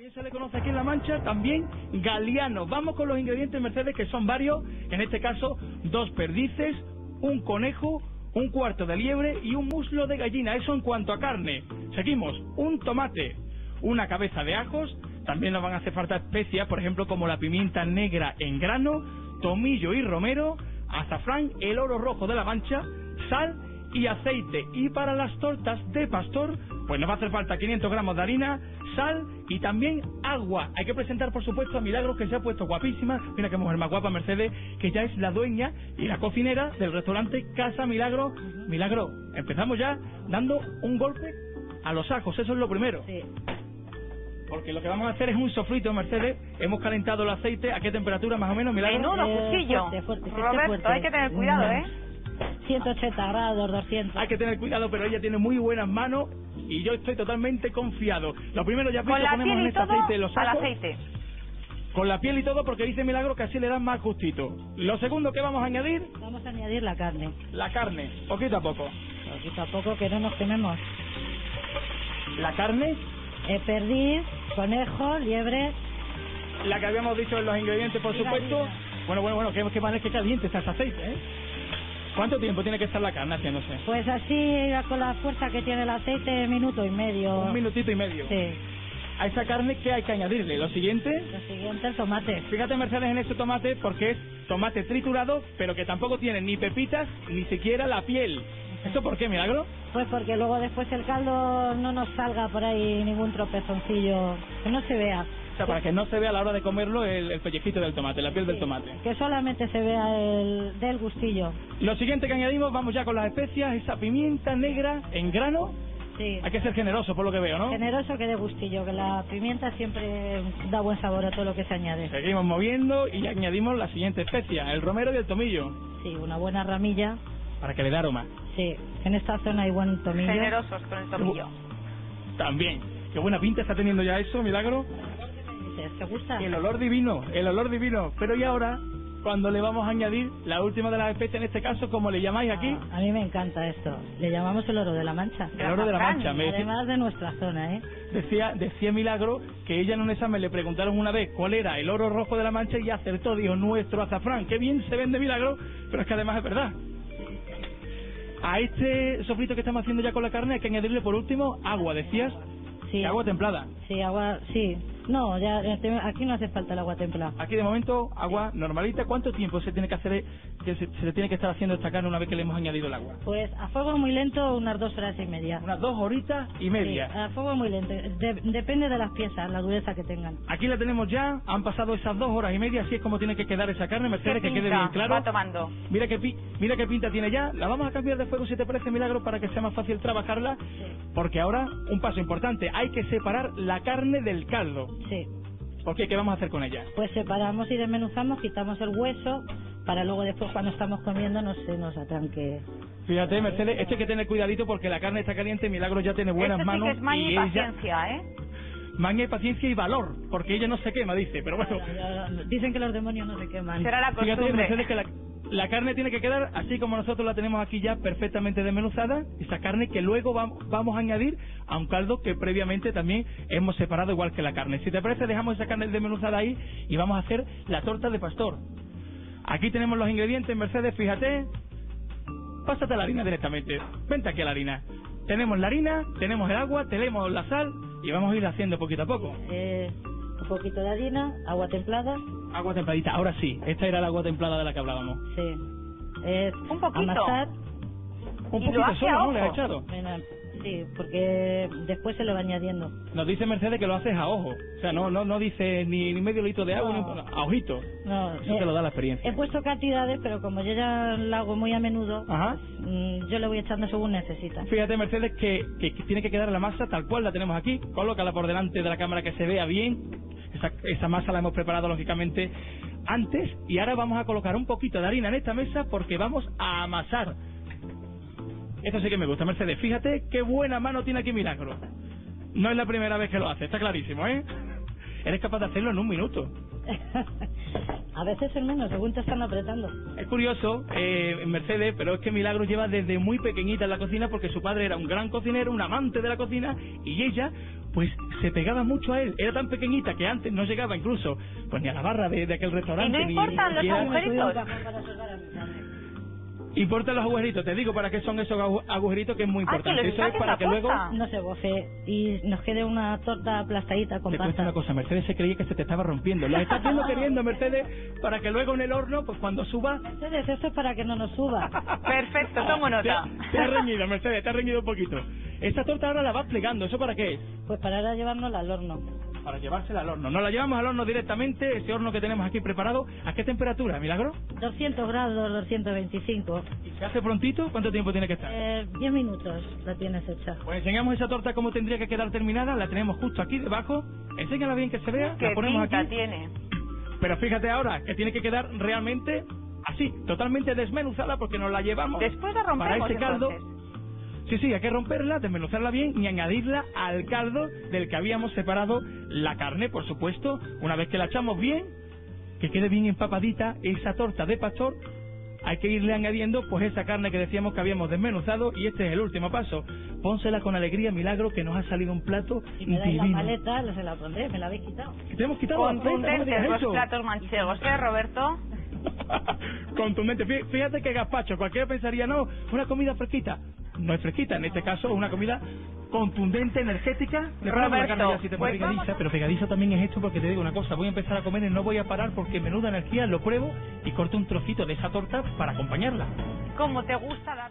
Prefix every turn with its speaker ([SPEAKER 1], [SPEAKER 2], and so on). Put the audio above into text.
[SPEAKER 1] Bien se le conoce aquí en La Mancha también galiano. Vamos con los ingredientes Mercedes que son varios, en este caso dos perdices, un conejo, un cuarto de liebre y un muslo de gallina. Eso en cuanto a carne. Seguimos, un tomate, una cabeza de ajos, también nos van a hacer falta especias, por ejemplo como la pimienta negra en grano, tomillo y romero, azafrán, el oro rojo de La Mancha, sal y aceite. Y para las tortas de pastor, pues nos va a hacer falta 500 gramos de harina, sal y también agua. Hay que presentar, por supuesto, a Milagros, que se ha puesto guapísima. Mira qué mujer más guapa, Mercedes, que ya es la dueña y la cocinera del restaurante Casa Milagro. Milagro, empezamos ya dando un golpe a los ajos, eso es lo primero.
[SPEAKER 2] Sí.
[SPEAKER 1] Porque lo que vamos a hacer es un sofrito, Mercedes. Hemos calentado el aceite. ¿A qué temperatura más o menos, Milagro?
[SPEAKER 3] Menudo
[SPEAKER 2] Eh,
[SPEAKER 3] cuchillo.
[SPEAKER 2] fuerte, fuerte,
[SPEAKER 3] Roberto,
[SPEAKER 2] fuerte.
[SPEAKER 3] hay que tener cuidado. ¿eh?
[SPEAKER 2] 180 grados, 200.
[SPEAKER 1] Hay que tener cuidado, pero ella tiene muy buenas manos y yo estoy totalmente confiado. Lo primero ya ponemos en este aceite los
[SPEAKER 3] al
[SPEAKER 1] ajos.
[SPEAKER 3] aceite.
[SPEAKER 1] Con la piel y todo porque dice Milagro que así le dan más gustito. Lo segundo que vamos a añadir,
[SPEAKER 2] Vamos a añadir la carne.
[SPEAKER 1] la carne, poquito a poco.
[SPEAKER 2] Poquito a poco que no nos quememos.
[SPEAKER 1] La carne,
[SPEAKER 2] Eh, perdiz, conejo, liebre.
[SPEAKER 1] la que habíamos dicho en los ingredientes, por
[SPEAKER 2] Y
[SPEAKER 1] supuesto.
[SPEAKER 2] gallina.
[SPEAKER 1] Bueno, bueno, bueno, que, que que caliente está ese aceite, ¿eh? ¿Cuánto tiempo tiene que estar la carne haciéndose?
[SPEAKER 2] Pues así, con la fuerza que tiene el aceite, minuto y medio.
[SPEAKER 1] Un minutito y medio.
[SPEAKER 2] Sí.
[SPEAKER 1] A esa carne, ¿qué hay que añadirle? Lo siguiente,
[SPEAKER 2] Lo siguiente, el tomate.
[SPEAKER 1] Fíjate Mercedes en este tomate porque es tomate triturado, pero que tampoco tiene ni pepitas ni siquiera la piel. ¿Esto por qué, Milagro?
[SPEAKER 2] Pues porque luego después el caldo no nos salga por ahí ningún tropezoncillo, que no se vea.
[SPEAKER 1] Sea, para que no se vea a la hora de comerlo el, el pellejito del tomate, la piel del tomate.
[SPEAKER 2] Que solamente se vea el del gustillo.
[SPEAKER 1] Lo siguiente que añadimos, vamos ya con las especias, esa pimienta negra en grano.
[SPEAKER 2] Sí.
[SPEAKER 1] Hay que ser generoso por lo que veo, ¿no?
[SPEAKER 2] Generoso que de gustillo, que la pimienta siempre da buen sabor a todo lo que se añade.
[SPEAKER 1] Seguimos moviendo y añadimos la siguiente especia, el romero y el tomillo,
[SPEAKER 2] Sí, una buena ramilla.
[SPEAKER 1] para que le dé aroma.
[SPEAKER 2] Sí, en esta zona hay buen tomillo.
[SPEAKER 3] Generosos con el tomillo.
[SPEAKER 1] También. Qué buena pinta está teniendo ya eso, Milagro.
[SPEAKER 2] Dices, ¿Te gusta?
[SPEAKER 1] El olor divino, el olor divino. Pero y ahora, cuando le vamos a añadir la última de las especies, en este caso, como le llamáis aquí,
[SPEAKER 2] Ah, a mí me encanta esto. Le llamamos el oro de la mancha.
[SPEAKER 1] el oro de la mancha. Me decía,
[SPEAKER 2] Además de nuestra zona, ¿eh?
[SPEAKER 1] decía, decía Milagro que ella en un examen le preguntaron una vez cuál era el oro rojo de la mancha y acertó, dijo, nuestro azafrán. Qué bien se vende Milagro, pero es que además es verdad. A este sofrito que estamos haciendo ya con la carne hay que añadirle por último agua, decías,
[SPEAKER 2] Sí.
[SPEAKER 1] y agua templada.
[SPEAKER 2] Sí, agua, sí. No, ya aquí no hace falta el agua templada.
[SPEAKER 1] Aquí de momento agua normalita. ¿Cuánto tiempo se tiene que hacer, que se, se tiene que estar haciendo esta carne una vez que le hemos añadido el agua?
[SPEAKER 2] Pues a fuego muy lento unas dos horas y media.
[SPEAKER 1] Unas dos horitas y media.
[SPEAKER 2] Sí, a fuego muy lento. De- depende de las piezas, la dureza que tengan.
[SPEAKER 1] Aquí la tenemos ya, han pasado esas dos horas y media, así es como tiene que quedar esa carne, Mercedes,
[SPEAKER 3] ¿Qué
[SPEAKER 1] que quede bien claro.
[SPEAKER 3] Va tomando.
[SPEAKER 1] Mira qué, pi- mira qué pinta tiene ya, la vamos a cambiar de fuego si te parece milagro para que sea más fácil trabajarla, porque ahora un paso importante, hay que separar la carne del caldo.
[SPEAKER 2] Sí.
[SPEAKER 1] ¿Por qué? ¿Qué vamos a hacer con ella?
[SPEAKER 2] Pues separamos y desmenuzamos, quitamos el hueso para luego después cuando estamos comiendo no se nos atranque.
[SPEAKER 1] Fíjate, Mercedes, esto hay que tener cuidadito porque la carne está caliente, Milagro ya tiene buenas
[SPEAKER 3] Esto sí
[SPEAKER 1] manos
[SPEAKER 3] que es maña y
[SPEAKER 1] ella
[SPEAKER 3] paciencia, ¿eh?
[SPEAKER 1] maña y paciencia y valor, porque ella no se quema, dice, pero bueno,
[SPEAKER 2] Dicen que los demonios no se queman.
[SPEAKER 3] Será la
[SPEAKER 1] Fíjate,
[SPEAKER 3] costumbre.
[SPEAKER 1] Mercedes, que la, la carne tiene que quedar así como nosotros la tenemos aquí ya perfectamente desmenuzada. Esa carne que luego vam- vamos a añadir a un caldo que previamente también hemos separado igual que la carne. Si te parece, dejamos esa carne desmenuzada ahí y vamos a hacer la torta de pastor. Aquí tenemos los ingredientes, Mercedes, fíjate. Pásate la harina directamente. Vente aquí a la harina. Tenemos la harina, tenemos el agua, tenemos la sal y vamos a ir haciendo poquito a poco.
[SPEAKER 2] Eh, un poquito de harina, agua templada.
[SPEAKER 1] Agua templadita. Ahora sí, esta era el agua templada de la que hablábamos.
[SPEAKER 2] Sí. Es
[SPEAKER 3] Un poquito.
[SPEAKER 2] Amasar.
[SPEAKER 1] Un poquito solo, ¿no? Le ha
[SPEAKER 3] ojo.
[SPEAKER 1] echado.
[SPEAKER 2] Mira, sí, porque después se le va añadiendo.
[SPEAKER 1] Nos dice Mercedes que lo haces a ojo. O sea, no no no dice ni, ni medio litro de agua,
[SPEAKER 2] No.
[SPEAKER 1] ni, a ojito.
[SPEAKER 2] No,
[SPEAKER 1] Eso
[SPEAKER 2] eh,
[SPEAKER 1] te lo da la experiencia.
[SPEAKER 2] He puesto cantidades, pero como yo ya la hago muy a menudo,
[SPEAKER 1] Ajá.
[SPEAKER 2] mm, yo le voy echando según necesita.
[SPEAKER 1] Fíjate, Mercedes, que, que, que tiene que quedar la masa tal cual la tenemos aquí. Colócala por delante de la cámara que se vea bien. Esa, esa masa la hemos preparado, lógicamente, antes. Y ahora vamos a colocar un poquito de harina en esta mesa porque vamos a amasar. Esto sí que me gusta, Mercedes. Fíjate qué buena mano tiene aquí Milagro. No es la primera vez que lo hace, está clarísimo, ¿eh? Eres capaz de hacerlo en un minuto.
[SPEAKER 2] a veces en menos, según te están apretando.
[SPEAKER 1] Es curioso, eh, Mercedes, pero es que Milagro lleva desde muy pequeñita en la cocina porque su padre era un gran cocinero, un amante de la cocina, y ella, pues se pegaba mucho a él. Era tan pequeñita que antes no llegaba incluso pues ni a la barra de, de aquel restaurante.
[SPEAKER 3] ¿Y no importan los
[SPEAKER 1] ni
[SPEAKER 3] agujeritos?
[SPEAKER 1] Importan los agujeritos. Te digo para qué son esos agu- agujeritos que es muy
[SPEAKER 3] Ah, que
[SPEAKER 1] importante.
[SPEAKER 3] los
[SPEAKER 1] Eso es para que luego...
[SPEAKER 2] No se bofe y nos quede una torta aplastadita con
[SPEAKER 1] Te
[SPEAKER 2] pasta.
[SPEAKER 1] una cosa, Mercedes se creía que se te estaba rompiendo. Lo está haciendo queriendo, Mercedes, para que luego en el horno, pues cuando suba...
[SPEAKER 2] Mercedes, esto es para que no nos suba.
[SPEAKER 3] Perfecto, tomo
[SPEAKER 1] Te,
[SPEAKER 3] nota.
[SPEAKER 1] te ha reñido, Mercedes, te ha reñido un poquito. Esta torta ahora la vas plegando. ¿Eso para qué es?
[SPEAKER 2] Pues para ahora llevárnosla al horno.
[SPEAKER 1] Para llevársela al horno. No la llevamos al horno directamente, ese horno que tenemos aquí preparado. ¿A qué temperatura, Milagro?
[SPEAKER 2] 200 grados, 225.
[SPEAKER 1] ¿Y se hace prontito? ¿Cuánto tiempo tiene que estar?
[SPEAKER 2] Eh, 10 minutos la tienes hecha.
[SPEAKER 1] Pues enseñamos esa torta como tendría que quedar terminada. La tenemos justo aquí debajo. Enséñala bien que se vea.
[SPEAKER 3] Qué
[SPEAKER 1] La ponemos
[SPEAKER 3] pinta
[SPEAKER 1] aquí.
[SPEAKER 3] tiene.
[SPEAKER 1] Pero fíjate ahora que tiene que quedar realmente así, totalmente desmenuzada porque nos la llevamos
[SPEAKER 3] Después la
[SPEAKER 1] para
[SPEAKER 3] rompemos
[SPEAKER 1] ese caldo.
[SPEAKER 3] entonces.
[SPEAKER 1] Sí, sí, hay que romperla, desmenuzarla bien y añadirla al caldo del que habíamos separado la carne, por supuesto. Una vez que la echamos bien, que quede bien empapadita esa torta de pastor, hay que irle añadiendo pues esa carne que decíamos que habíamos desmenuzado y este es el último paso. Pónsela con alegría, milagro, que nos ha salido un plato
[SPEAKER 2] Si me dais la
[SPEAKER 1] divino.
[SPEAKER 2] maleta, se la pondré, me la habéis quitado.
[SPEAKER 1] Te hemos quitado la
[SPEAKER 3] Contundentes los platos manchegos, ¿eh, Roberto?
[SPEAKER 1] Contundente. Fí- Fíjate que gazpacho, cualquiera pensaría, no, una comida fresquita. No es fresquita, en este caso es una comida contundente, energética. Le la carne ya si te
[SPEAKER 3] pues
[SPEAKER 1] pegadiza,
[SPEAKER 3] vamos a-
[SPEAKER 1] pero pegadiza también es esto porque te digo una cosa, voy a empezar a comer y no voy a parar porque menuda energía, lo pruebo y corto un trocito de esa torta para acompañarla.
[SPEAKER 3] Como te gusta la